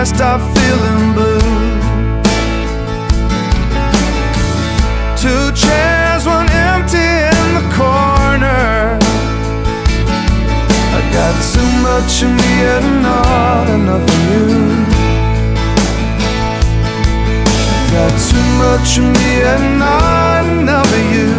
I stop feeling blue. Two chairs, one empty in the corner. I got too much of me and not enough of you. Got too much of me and not enough of you.